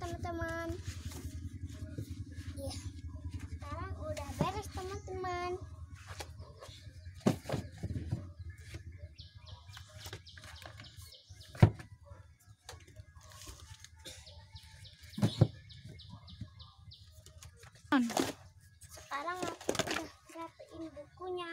teman-teman. Iya. Sekarang udah beres teman-teman. Sekarang aku udah rapiin bukunya